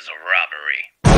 is a robbery.